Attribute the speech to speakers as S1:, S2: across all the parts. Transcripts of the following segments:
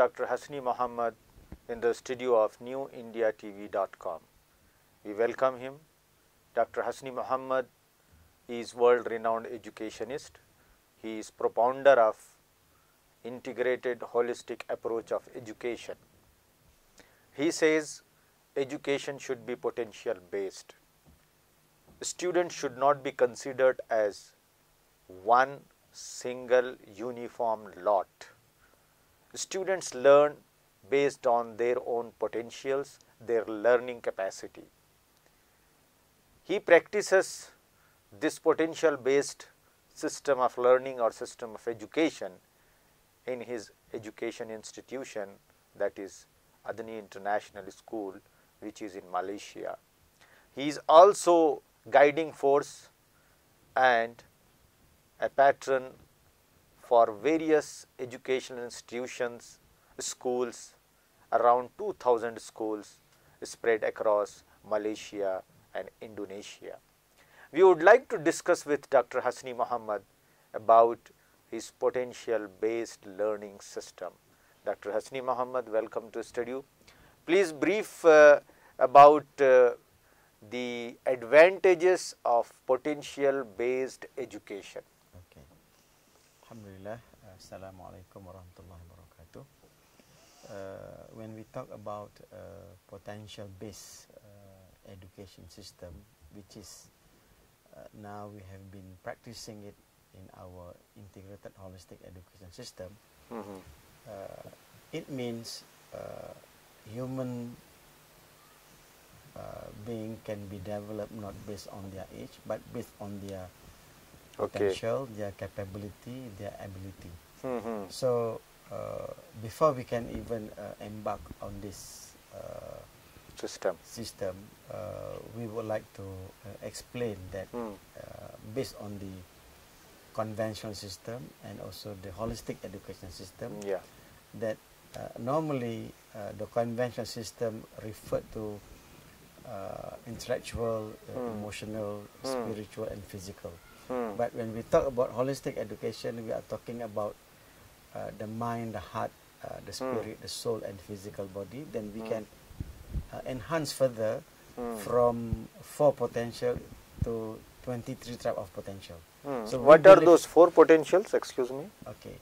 S1: Dr. Hasni Muhammad in the studio of newindiatv.com. We welcome him. Dr. Hasni Muhammad is world renowned educationist. He is propounder of integrated holistic approach of education. He says education should be potential based. Students should not be considered as one single uniform lot. Students learn based on their own potentials, their learning capacity. He practices this potential based system of learning or system of education in his education institution that is Adni International School which is in Malaysia. He is also guiding force and a patron for various educational institutions, schools, around 2000 schools spread across Malaysia and Indonesia. We would like to discuss with Dr. Hasni Muhammad about his potential based learning system. Dr. Hasni Muhammad, welcome to studio. Please brief uh, about uh, the advantages of potential based education.
S2: Alhamdulillah. Assalamualaikum warahmatullahi wabarakatuh. Uh, when we talk about uh, potential based uh, education system, which is uh, now we have been practicing it in our integrated holistic education system,
S1: Mhm.
S2: uh, it means uh, human uh, being can be developed not based on their age but based on their
S1: Okay.
S2: potential, their capability, their ability.
S1: Mhm.
S2: So uh, before we can even uh, embark on this uh,
S1: System.
S2: system, uh, we would like to uh, explain that
S1: Mm.
S2: uh, based on the conventional system and also the holistic education system,
S1: Yeah.
S2: that uh, normally uh, the conventional system referred to uh, intellectual,
S1: Hmm.
S2: emotional,
S1: Hmm.
S2: spiritual, and physical.
S1: Mm.
S2: But when we talk about holistic education, we are talking about uh, the mind, the heart, uh, the
S1: Hmm.
S2: spirit, the soul, and physical body. Then we
S1: Hmm.
S2: can uh, enhance further
S1: Hmm.
S2: from four potential to 23 type of potential.
S1: Mm.
S2: So
S1: what are those four potentials? Excuse me.
S2: Okay.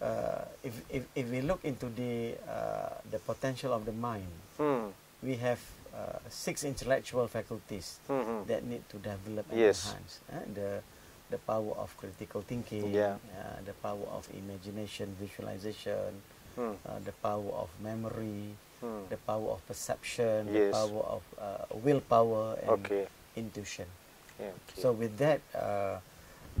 S2: Uh, if, if, if we look into the, uh, the potential of the mind,
S1: Mm.
S2: we have uh, six intellectual faculties
S1: Mhm.
S2: that need to develop and
S1: Yes.
S2: enhance. eh, The, the power of critical thinking,
S1: Yeah.
S2: uh, the power of imagination, visualization,
S1: Mm.
S2: uh, the power of memory,
S1: Mm.
S2: the power of perception,
S1: Yes.
S2: the power of uh, willpower, and
S1: Okay.
S2: intuition.
S1: Yeah, okay.
S2: So with that, uh,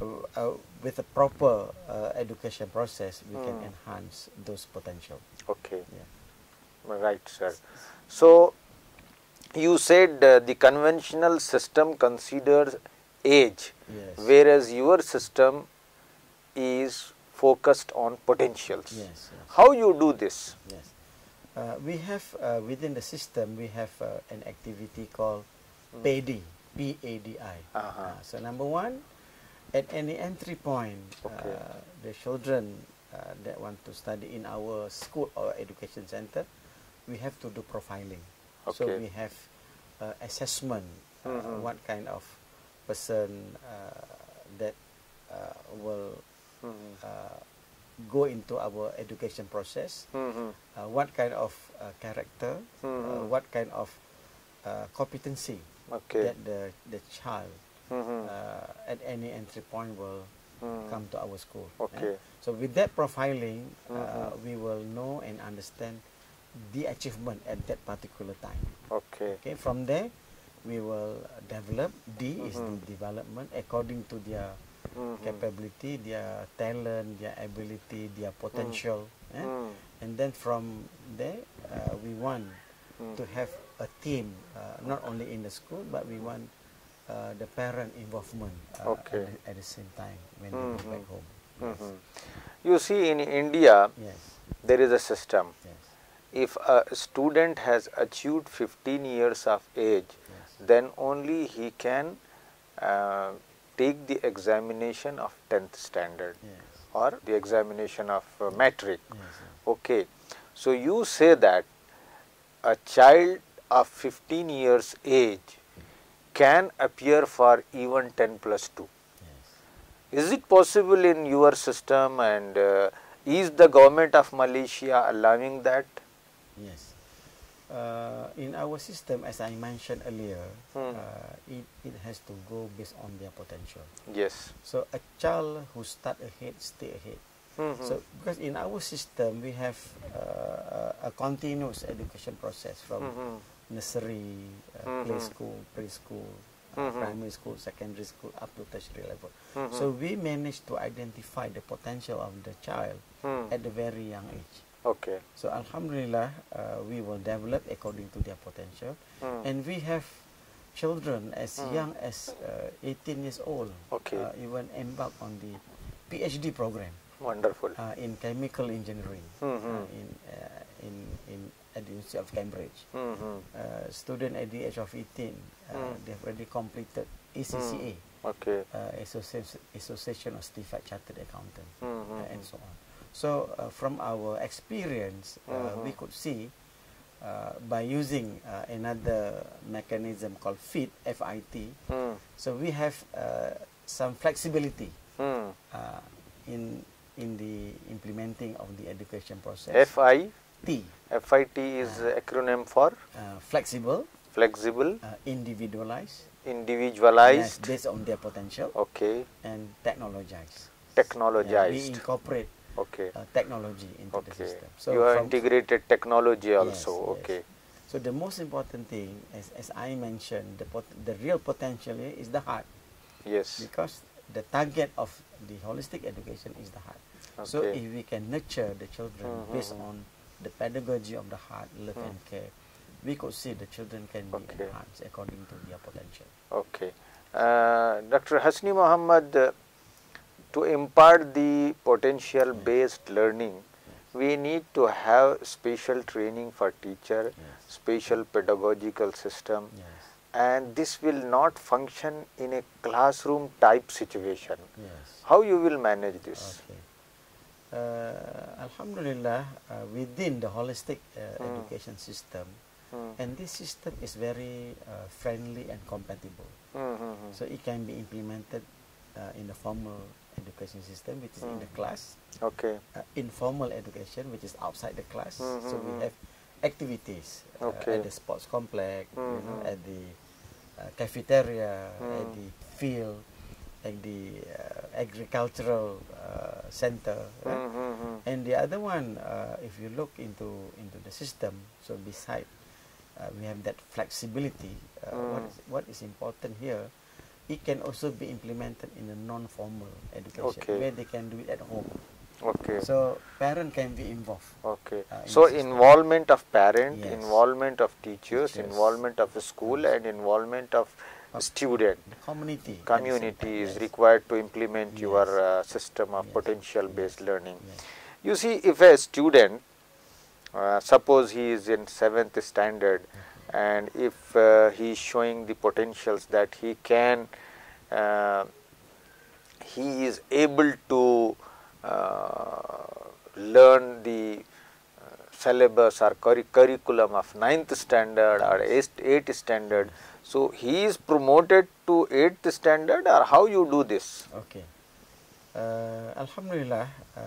S2: uh, with a proper uh, education process, we can
S1: Hmm.
S2: enhance those potential.
S1: okay.
S2: Yeah.
S1: Right, sir. So, you said uh, the conventional system considers age,
S2: Yes.
S1: whereas your system is focused on potentials.
S2: Yes. Yes.
S1: How you do this?
S2: Yes. Uh, we have uh, within the system we have uh, an activity called
S1: Mm.
S2: PADI, P A D I.
S1: Uh-huh.
S2: Uh, so number one, at any entry point,
S1: Okay.
S2: uh, the children uh, that want to study in our school or education center, we have to do profiling. So we have uh, assessment, uh,
S1: Mhm.
S2: what kind of person uh, that uh, will
S1: Mhm.
S2: uh, go into our education process
S1: Mhm.
S2: uh, what kind of uh, character, uh,
S1: Mhm.
S2: what kind of uh, competency
S1: Okay.
S2: that the, the child
S1: Mhm.
S2: uh, at any entry point will
S1: Mm.
S2: come to our school.
S1: Okay.
S2: So with that profiling, uh,
S1: Mhm.
S2: we will know and understand the achievement at that particular time.
S1: Okay.
S2: Okay. From there, we will develop. D is
S1: Mhm.
S2: the development according to their
S1: Mhm.
S2: capability, their talent, their ability, their potential. eh?
S1: Mm.
S2: and then from there uh, we want
S1: Mm.
S2: to have a team uh, not only in the school but we want uh, the parent involvement uh,
S1: Okay.
S2: at, the, at the same time when they go back
S1: Mhm.
S2: home yes.
S1: Mhm. You see, in India,
S2: yes
S1: there is a system.
S2: yes
S1: If a student has achieved 15 years of age, then only he can uh, take the examination of 10th standard
S2: yes
S1: or the examination of uh, matric.
S2: yes yes.
S1: Okay. So, you say that a child of 15 years age can appear for even 10 plus 2.
S2: Yes.
S1: Is it possible in your system and uh, is the government of Malaysia allowing that?
S2: Yes. Uh, in our system, as I mentioned earlier,
S1: Hmm.
S2: uh, it, it has to go based on their potential.
S1: Yes.
S2: So a child who start ahead, stay ahead.
S1: Mhm.
S2: So because in our system, we have uh, a continuous education process from
S1: Mhm.
S2: nursery, uh, play
S1: Mhm.
S2: school, preschool, uh,
S1: Mhm.
S2: primary school, secondary school, up to tertiary level.
S1: Mhm.
S2: So we managed to identify the potential of the child
S1: Hmm.
S2: at a very young age.
S1: Okay.
S2: So Alhamdulillah, uh, we will develop according to their potential,
S1: Hmm.
S2: and we have children as
S1: Mm.
S2: young as uh, 18 years old,
S1: Okay.
S2: uh, even embark on the PhD program
S1: Wonderful.
S2: uh, in chemical engineering
S1: Mhm.
S2: uh, in, uh, in in at the University of Cambridge.
S1: Mhm.
S2: Uh, student at the age of 18, uh,
S1: Mm.
S2: they have already completed ACCA,
S1: Okay.
S2: uh, Association, Association of Certified Chartered Accountants,
S1: Mhm.
S2: uh, and so on. So uh, from our experience, uh, we
S1: Mhm.
S2: could see uh, by using uh, another mechanism called FIT, F-I-T.
S1: Hmm.
S2: So we have uh, some flexibility
S1: Hmm.
S2: in in the implementing of the education process.
S1: FI
S2: T,
S1: FIT is acronym for
S2: uh, flexible,
S1: flexible,
S2: uh, individualized, yes,
S1: individualized,
S2: based on their potential,
S1: okay,
S2: and technologized. Yeah, we incorporate
S1: Okay.
S2: uh, technology into the system.
S1: So you have integrated technology also.
S2: yes.
S1: Okay.
S2: So the most important thing, as, as I mentioned, the pot- the real potential is the heart,
S1: Yes.
S2: because the target of the holistic education is the heart.
S1: Okay.
S2: So if we can nurture the children
S1: Mhm,
S2: based
S1: mhm.
S2: on the pedagogy of the heart, love
S1: Mm.
S2: and care, we could see the children can be
S1: Okay.
S2: enhanced according to their potential.
S1: Okay. Uh, Dr. Hasni Muhammad, uh, to impart the potential based learning, we need to have special training for teacher,
S2: Yes.
S1: special pedagogical system,
S2: Yes.
S1: and this will not function in a classroom type situation.
S2: Yes.
S1: How you will manage this?
S2: Okay. Uh, Alhamdulillah, uh, within the holistic uh,
S1: Mm.
S2: education system,
S1: Hmm.
S2: and this system is very uh, friendly and compatible.
S1: Hmm, hmm, hmm.
S2: So it can be implemented uh, in the formal education system, which is in the
S1: Mm.
S2: class,
S1: Okay.
S2: uh, informal education, which is outside the class. So
S1: Mhm.
S2: we have activities uh,
S1: Okay.
S2: at the sports complex, you know,
S1: Mhm.
S2: at the uh, cafeteria, at
S1: Mm.
S2: the field, at the uh, agricultural uh, center. right?
S1: Hmm, hmm, hmm.
S2: And the other one, uh, if you look into into the system, so beside uh, we have that flexibility. Uh, what,
S1: Mm.
S2: is, what is important here, it can also be implemented in a non-formal education
S1: Okay.
S2: where they can do it at home.
S1: Okay.
S2: So parent can be involved.
S1: Okay.
S2: uh, in
S1: so involvement of parent,
S2: Yes.
S1: involvement of teachers,
S2: Teachers.
S1: involvement of school,
S2: Yes.
S1: and involvement of
S2: Of
S1: student
S2: community. at the same
S1: community is
S2: yes.
S1: required to implement your uh, system of
S2: Yes.
S1: potential based
S2: Yes.
S1: learning. You see, if a student, uh, suppose he is in seventh standard, and if uh, he is showing the potentials that he can, uh, he is able to uh, learn the uh, syllabus or curri- curriculum of ninth standard or eighth, eighth standard. So he is promoted to eighth standard, or how you do this?
S2: Okay. Uh, Alhamdulillah, uh,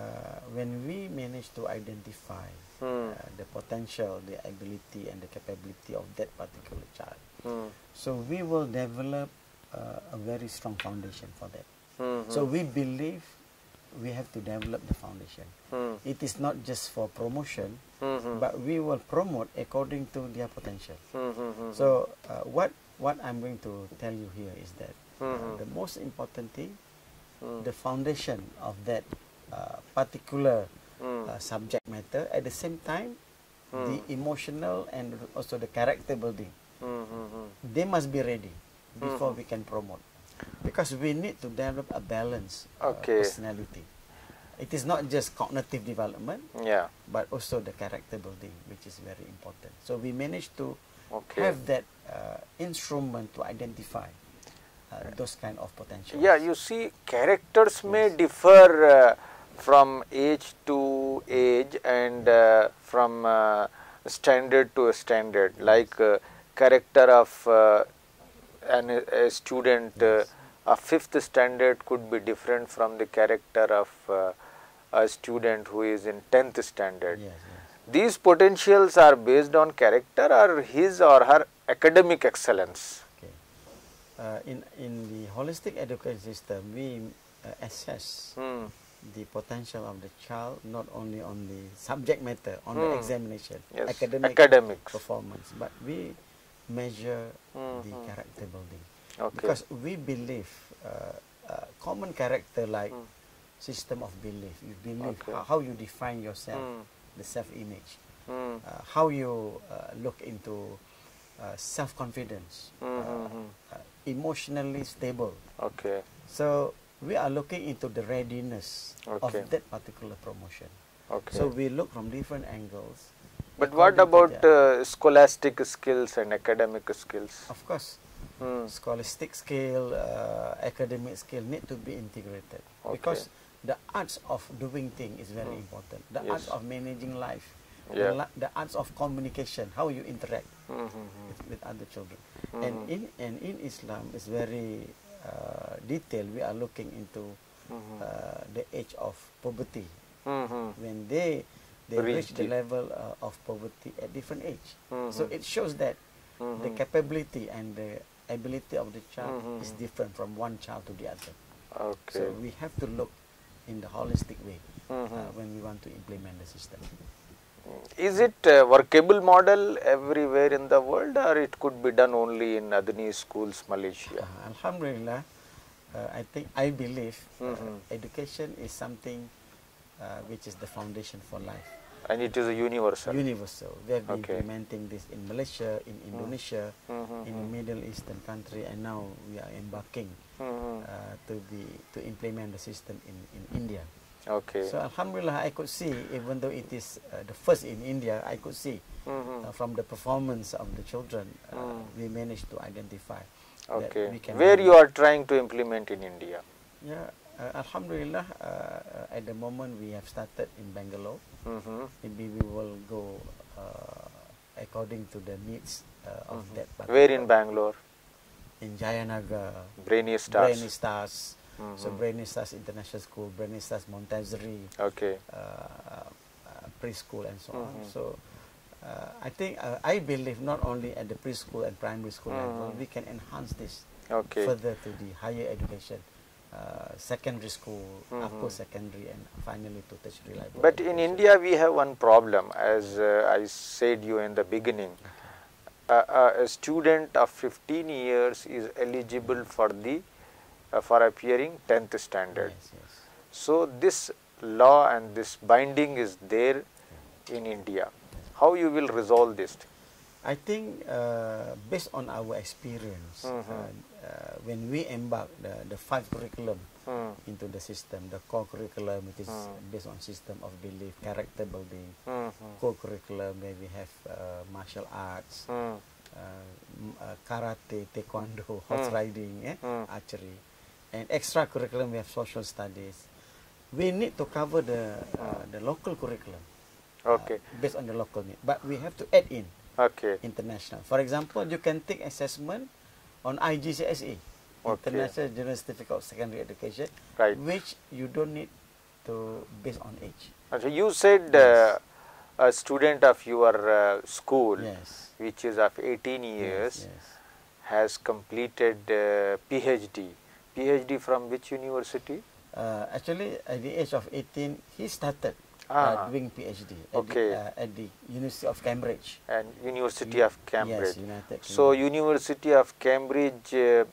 S2: when we manage to identify
S1: Hmm.
S2: uh, the potential, the ability, and the capability of that particular child,
S1: Hmm.
S2: so we will develop uh, a very strong foundation for that.
S1: Hmm,
S2: So
S1: hmm.
S2: we believe we have to develop the foundation.
S1: Hmm.
S2: It is not just for promotion,
S1: Hmm, hmm.
S2: but we will promote according to their potential.
S1: Hmm, hmm, hmm,
S2: So uh, what what I'm going to tell you here is that uh,
S1: Mhm.
S2: the most important thing,
S1: hmm.
S2: the foundation of that uh, particular
S1: Hmm.
S2: Uh, subject matter. At the same time, the
S1: Hmm.
S2: emotional and also the character building,
S1: Hmm, hmm, hmm.
S2: they must be ready before we can promote, because we need to develop a balance uh,
S1: Okay.
S2: personality. It is not just cognitive development,
S1: Yeah.
S2: but also the character building, which is very important. So we managed to
S1: Okay.
S2: have that uh, instrument to identify uh, those kind of potential.
S1: Yeah, you see, characters may differ uh, from age to age and uh, from uh, standard to standard like uh, character of uh, an, a student uh, of fifth standard could be different from the character of uh, a student who is in 10th standard.
S2: Yes, yes.
S1: These potentials are based on character or his or her academic excellence.
S2: Okay. Uh, in in the holistic education system, we uh, assess
S1: Hmm.
S2: The potential of the child not only on the subject matter on the
S1: Hmm.
S2: examination,
S1: Yes,
S2: academic
S1: academics.
S2: performance, but we measure the
S1: Mhm.
S2: character building
S1: Okay.
S2: because we believe uh, uh, common character like
S1: Hmm.
S2: system of belief. You believe
S1: Okay.
S2: how, how you define yourself,
S1: Hmm.
S2: the self-image,
S1: Hmm.
S2: uh, how you uh, look into uh, self-confidence,
S1: Mhm,
S2: uh,
S1: mhm.
S2: uh, emotionally stable.
S1: Okay.
S2: So we are looking into the readiness
S1: Okay.
S2: of that particular promotion.
S1: Okay.
S2: So we look from different angles.
S1: but what about uh, scholastic skills and academic skills?
S2: of course,
S1: Hmm.
S2: scholastic skill, uh, academic skill need to be integrated because the arts of doing thing is very
S1: Hmm.
S2: important. The
S1: Yes.
S2: arts of managing life,
S1: Yeah.
S2: the, the arts of communication, how you interact
S1: Hmm, hmm, hmm.
S2: with, with other children. And
S1: Mhm.
S2: in and in Islam is very uh, detailed. We are looking into
S1: Mhm.
S2: uh, the age of poverty
S1: Hmm, hmm.
S2: when they they
S1: Reach
S2: reach the
S1: the-
S2: level uh, of poverty at different age. So
S1: Mhm.
S2: it shows that the
S1: Mhm.
S2: capability and the ability of the child
S1: Mhm.
S2: is different from one child to the other.
S1: Okay.
S2: So we have to look in the holistic way
S1: Mhm.
S2: uh, when we want to implement the system.
S1: Is it a workable model everywhere in the world or it could be done only in Adni schools, Malaysia?
S2: Uh, Alhamdulillah, uh, I think I believe uh,
S1: Mhm.
S2: education is something uh, which is the foundation for life.
S1: And it is a universal.
S2: Universal. We have been
S1: Okay.
S2: implementing this in Malaysia, in Indonesia,
S1: Mhm,
S2: in the
S1: mhm.
S2: Middle Eastern country, and now we are embarking
S1: Mhm.
S2: uh, to be to implement the system in, in India.
S1: Okay.
S2: So Alhamdulillah, I could see, even though it is uh, the first in India, I could see
S1: Mhm.
S2: uh, from the performance of the children, uh,
S1: Mm.
S2: we managed to identify.
S1: Okay.
S2: we can
S1: Where you are trying to implement in India?
S2: Yeah, uh, Alhamdulillah, uh, uh, at the moment we have started in Bangalore.
S1: Mhm.
S2: Maybe we will go uh, according to the needs uh, of
S1: Mhm.
S2: that.
S1: Where in Bangalore?
S2: In Jayanagar,
S1: Brainy Stars.
S2: Brainy Stars. So
S1: Mhm.
S2: Brainy Stars International School, Brainy Stars Montessori.
S1: Okay.
S2: uh, uh, preschool and so on.
S1: Mhm.
S2: So uh, I think uh, I believe not only at the preschool and primary school level,
S1: Mhm.
S2: we can enhance this
S1: Okay.
S2: further to the higher education, uh, secondary school, upper
S1: Mhm.
S2: secondary, and finally to tertiary level.
S1: But in. India, we have one problem, as uh, I said you in the beginning. Uh, uh, a student of 15 years is eligible for the uh, for appearing 10th standard.
S2: Yes, yes.
S1: So this law and this binding is there in India. How you will resolve this?
S2: I think uh, based on our experience,
S1: Mhm.
S2: uh, uh, when we embark the, the five curriculum
S1: Hmm.
S2: into the system, the core curriculum, which is
S1: Hmm.
S2: based on system of belief, character building,
S1: Hmm.
S2: co-curriculum where we have uh, martial arts,
S1: Hmm.
S2: uh, karate, taekwondo, horse
S1: Mm.
S2: riding, eh,
S1: Mm.
S2: archery, and extra curriculum we have social studies. We need to cover the uh, the local curriculum uh,
S1: Okay.
S2: based on the local need, but we have to add in
S1: Okay.
S2: international. For example, you can take assessment on IGCSE,
S1: Okay.
S2: International General Certificate of Secondary Education,
S1: Right.
S2: which you don't need to based on age.
S1: So you said uh, a student of your uh, school,
S2: Yes.
S1: which is of 18 years,
S2: Yes. yes.
S1: has completed uh, PhD. PhD from which university?
S2: Uh, actually, at the age of 18, he started
S1: Ah.
S2: uh, doing PhD at,
S1: Okay.
S2: the, uh, at the University of Cambridge.
S1: And University
S2: U-
S1: of Cambridge.
S2: Yes, United
S1: So. University of Cambridge uh,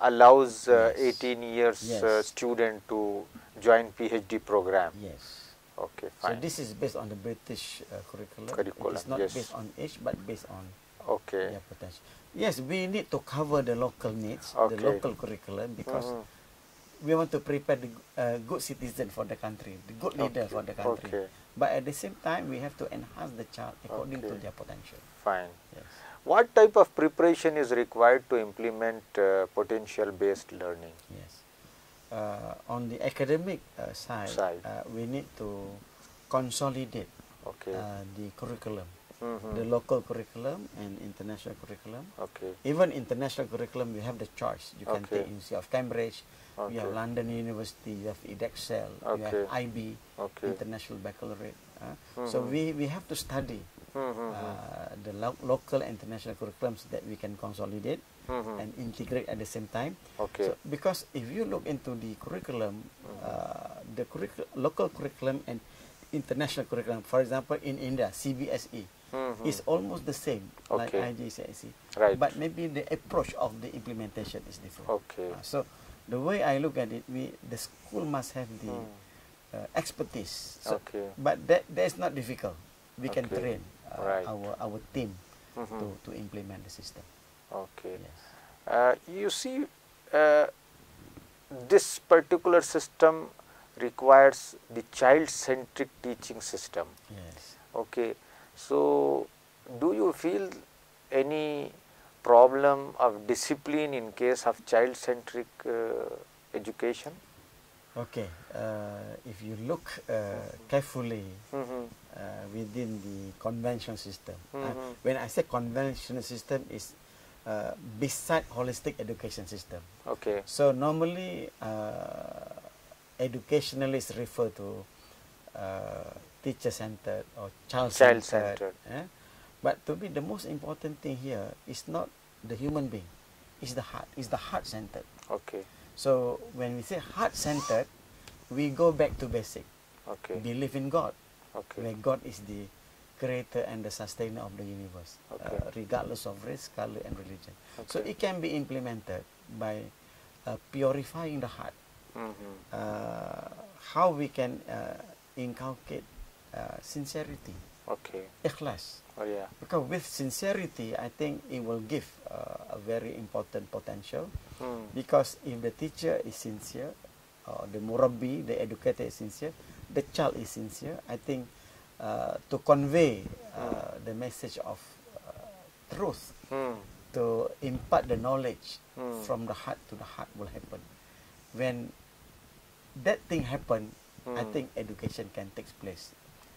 S1: allows uh,
S2: Yes.
S1: 18 years uh,
S2: Yes.
S1: student to join PhD program.
S2: Yes.
S1: Okay, fine.
S2: So this is based on the British uh, curriculum.
S1: Curriculum,
S2: It is not
S1: yes.
S2: based on age, but based on
S1: okay.
S2: their potential. Yes, we need to cover the local needs, the local curriculum, because
S1: Mhm.
S2: we want to prepare the uh, good citizen for the country, the good leader
S1: Okay,
S2: for the country.
S1: okay.
S2: But at the same time, we have to enhance the child according to their potential.
S1: Fine.
S2: Yes.
S1: What type of preparation is required to implement uh, potential based learning?
S2: Yes. uh, on the academic uh, side,
S1: Side.
S2: Uh, we need to consolidate
S1: Okay.
S2: uh, the curriculum, The local curriculum and international curriculum.
S1: Okay.
S2: Even international curriculum, you have the choice. You can
S1: Okay.
S2: take University of Cambridge, you
S1: Okay.
S2: have London University, you have EDEXCEL, okay. you have IB,
S1: Okay.
S2: International Baccalaureate. uh. So
S1: Mhm.
S2: we, we have to study
S1: Mhm.
S2: uh, the lo- local and international curriculums that we can consolidate
S1: Mhm.
S2: and integrate at the same time.
S1: Okay.
S2: So because if you look into the curriculum, uh, the curricul- local curriculum and international curriculum, for example, in India, CBSE
S1: Mhm.
S2: is almost the same like
S1: Okay.
S2: IGCSE,
S1: Right.
S2: but maybe the approach of the implementation is different.
S1: Okay.
S2: Uh, so the way I look at it, we the school must have the
S1: Mm.
S2: uh, expertise. So,
S1: Okay.
S2: But that that is not difficult. We can train uh,
S1: Right.
S2: our our team
S1: Mhm.
S2: to, to implement the system.
S1: Okay.
S2: Yes.
S1: Uh, you see, uh, this particular system requires the child-centric teaching system.
S2: Yes.
S1: Okay. So, do you feel any problem of discipline in case of child-centric uh, education?
S2: Okay. Uh, if you look uh, carefully
S1: Mm-hmm.
S2: uh, within the conventional system, uh,
S1: Mhm.
S2: when I say conventional system is uh, beside holistic education system.
S1: Okay.
S2: So normally, uh, educationalists refer to uh, teacher-centered or child-centered.
S1: Child-centered.
S2: eh? But to me, the most important thing here is not the human being; it's the heart. It's the heart-centered.
S1: Okay.
S2: So when we say heart-centered, we go back to basic.
S1: Okay.
S2: Believe in God,
S1: Okay.
S2: where God is the creator and the sustainer of the universe,
S1: Okay.
S2: uh, regardless of race, color, and religion. So
S1: Okay.
S2: it can be implemented by uh, purifying the heart.
S1: Mm-hmm.
S2: Uh, how we can uh, inculcate uh, sincerity,
S1: Okay.
S2: ikhlas.
S1: Oh yeah.
S2: Because with sincerity, I think it will give uh, a very important potential.
S1: Mm.
S2: Because if the teacher is sincere, or the murabbi, the educator is sincere, the child is sincere, I think uh, to convey uh, the message of uh, truth,
S1: Mm.
S2: to impart the knowledge
S1: Mm.
S2: from the heart to the heart will happen. When that thing happen, I
S1: Mm.
S2: think education can take place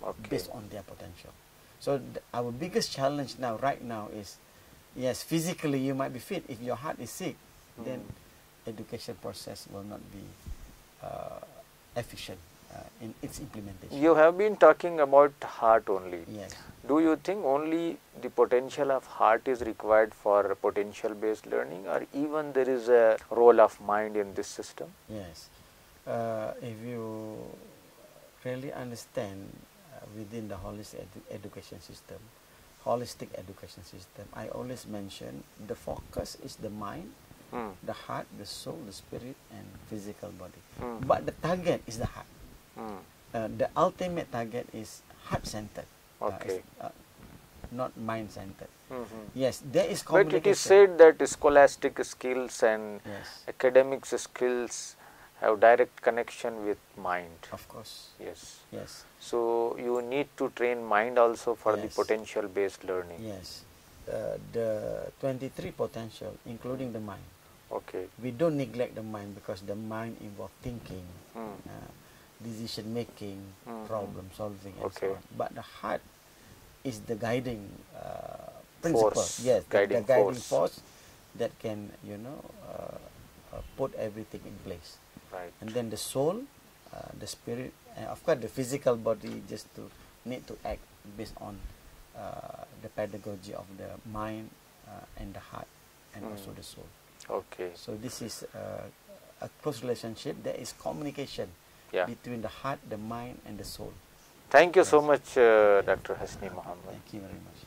S1: Okay.
S2: based on their potential. So our biggest challenge now, right now, is yes, physically you might be fit. If your heart is sick, then
S1: Mm.
S2: education process will not be uh, efficient uh, in its implementation.
S1: You have been talking about heart only.
S2: Yes.
S1: Do you think only the potential of heart is required for potential based learning or even there is a role of mind in this system?
S2: Yes. Uh, if you really understand within the holistic edu- education system, holistic education system, I always mention the focus is the mind,
S1: Mm.
S2: the heart, the soul, the spirit, and physical body.
S1: Mm.
S2: But the target is the heart.
S1: Mm.
S2: Uh, the ultimate target is heart centered.
S1: Okay.
S2: Uh, not mind centered.
S1: Mhm.
S2: Yes, there is
S1: But it is said that scholastic skills and
S2: Yes,
S1: academics skills have direct connection with mind.
S2: of course.
S1: Yes.
S2: Yes,
S1: So you need to train mind also for the potential based learning.
S2: yes. Uh, the 23 potential, including the mind.
S1: Okay.
S2: We don't neglect the mind because the mind involves thinking,
S1: Mm.
S2: uh, decision making,
S1: Mhm.
S2: problem solving, and
S1: Okay.
S2: so on. But the heart is the guiding uh, principle.
S1: Force,
S2: Yes, the-
S1: guiding
S2: the, guiding
S1: force.
S2: force. that can you know uh, uh, put everything in place.
S1: Right.
S2: And then the soul, uh, the spirit, and of course the physical body just to need to act based on uh, the pedagogy of the mind uh, and the heart and
S1: Mm.
S2: also the soul.
S1: Okay.
S2: So this is uh, a close relationship. There is communication
S1: Yeah.
S2: between the heart, the mind, and the soul.
S1: Thank you so much, uh, Dr. Hasni Muhammad.
S2: Thank you very much.